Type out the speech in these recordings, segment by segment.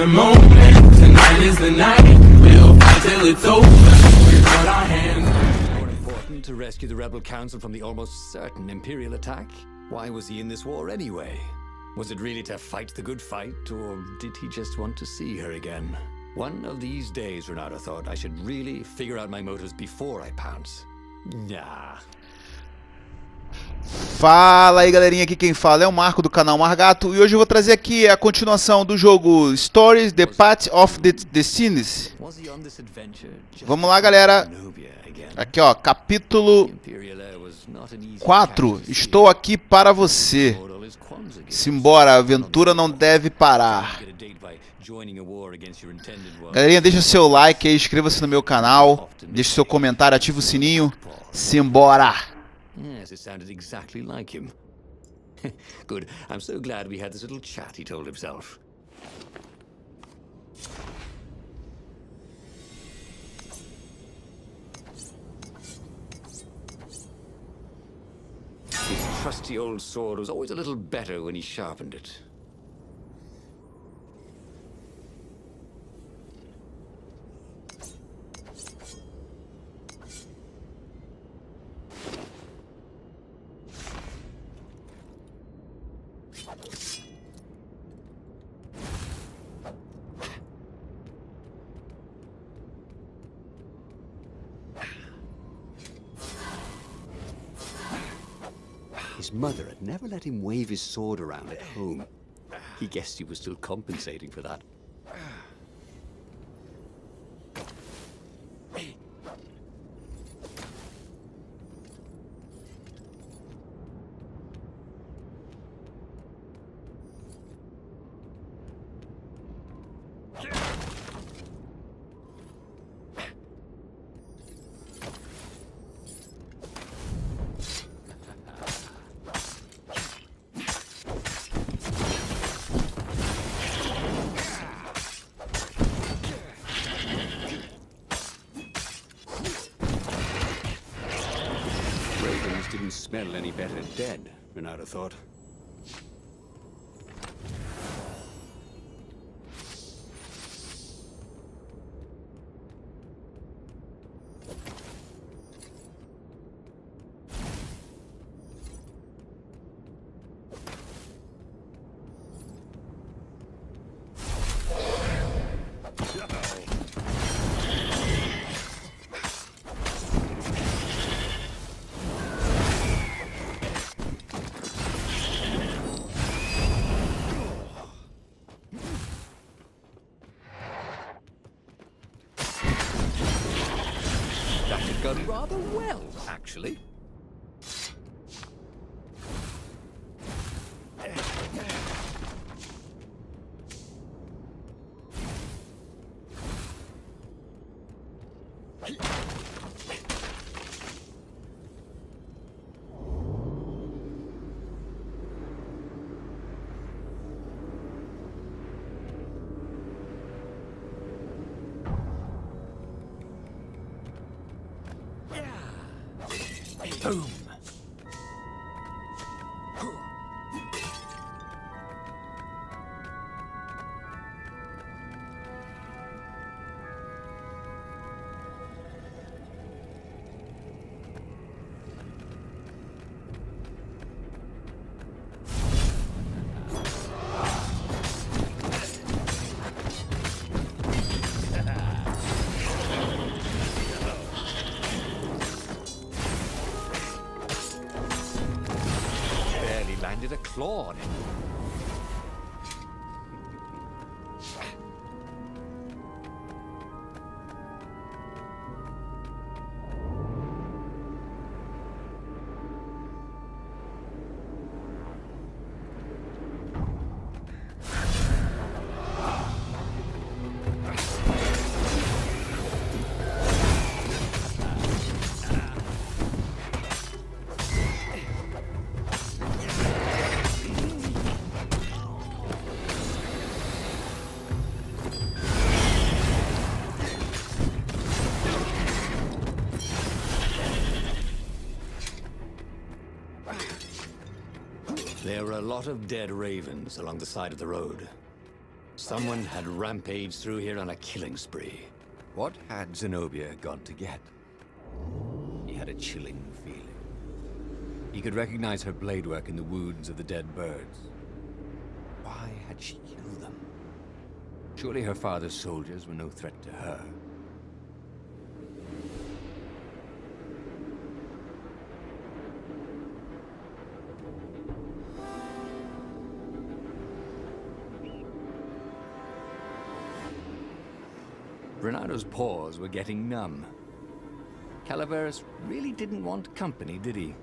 the moment. Tonight is the night. We'll fight till it's over. We put our hands. More important to rescue the rebel council from the almost certain Imperial attack? Why was he in this war anyway? Was it really to fight the good fight, or did he just want to see her again? One of these days, Reynardo thought I should really figure out my motives before I pounce. Nah. Fala aí galerinha, aqui quem fala é o Marco do canal Margato e hoje eu vou trazer aqui a continuação do jogo Stories The Path of the Destinies. Was he on this adventure just Vamos lá galera, aqui ó, capítulo Imperial Air was not an easy 4, catch to estou aqui para você. Simbora, a aventura não deve parar. Galerinha, deixa seu like aí, inscreva-se no meu canal, deixa seu comentário, ativa o sininho. Simbora! Yes, it sounded exactly like him. Good. I'm so glad we had this little chat, he told himself. His trusty old sword was always a little better when he sharpened it. His mother had never let him wave his sword around at home. He guessed he was still compensating for that. Didn't smell any better dead, Reynardo thought. Gone rather well, actually. Boom. Landed There were a lot of dead ravens along the side of the road. Someone had rampaged through here on a killing spree. What had Zenobia gone to get? He had a chilling feeling. He could recognize her blade work in the wounds of the dead birds. Why had she killed them? Surely her father's soldiers were no threat to her. Reynardo's paws were getting numb. Calaveras really didn't want company, did he?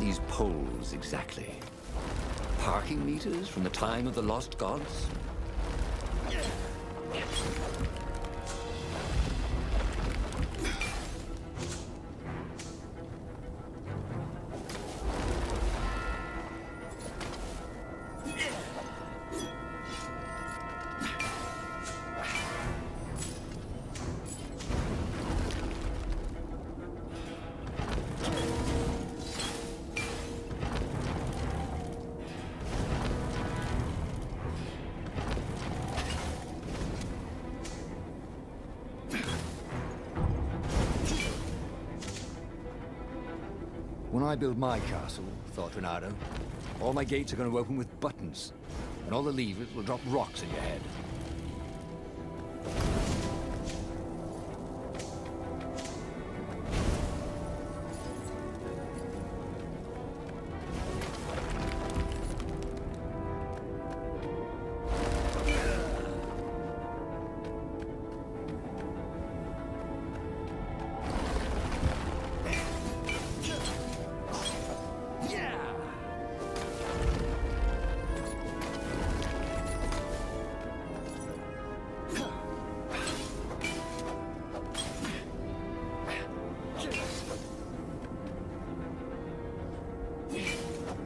These poles exactly? Parking meters from the time of the lost gods? I build my castle, thought Reynardo, all my gates are going to open with buttons, and all the levers will drop rocks in your head.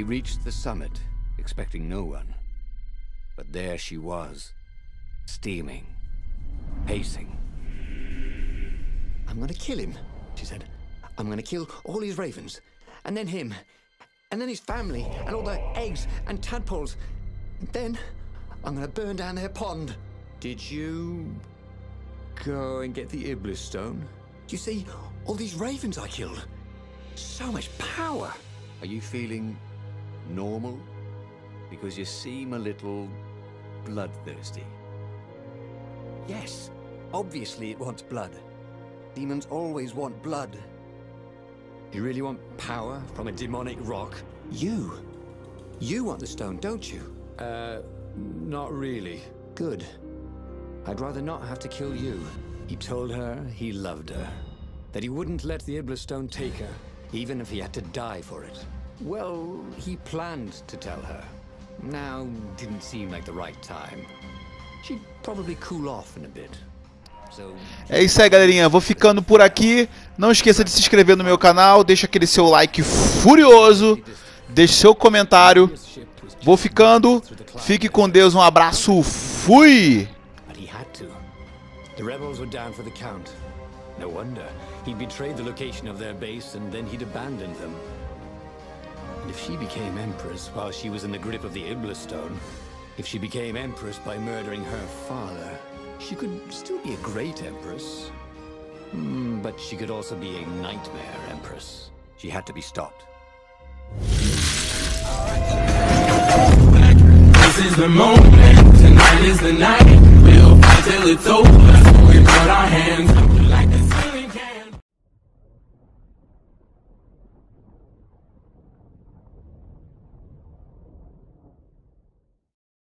He reached the summit, expecting no one. But there she was, steaming, pacing. I'm gonna kill him, she said. I'm gonna kill all his ravens, and then him, and then his family, and all the eggs and tadpoles. And then I'm gonna burn down their pond. Did you go and get the Iblis stone? Do you see, all these ravens I killed. So much power. Are you feeling normal? Because you seem a little bloodthirsty. Yes, obviously it wants blood. Demons always want blood. You really want power from a demonic rock? You. You want the stone, don't you? Uh, not really. Good. I'd rather not have to kill you. He told her he loved her. That he wouldn't let the Iblis stone take her, even if he had to die for it. Well, he planned to tell her. Now didn't seem like the right time. She'd probably cool off in a bit. É isso aí, galerinha. Vou ficando por aqui. Não esqueça de se inscrever no meu canal. Deixa aquele seu like furioso. Deixe seu comentário. Vou ficando. Fique com Deus. Um abraço. Fui! The rebels were down for the count. No wonder. He'd betrayed the location of their base and then he'd abandoned them. If she became Empress while she was in the grip of the Iblis Stone, if she became Empress by murdering her father, she could still be a great Empress. Hmm, but she could also be a nightmare Empress. She had to be stopped. This is the moment, tonight is the night. We'll fight till it's over. We put our hands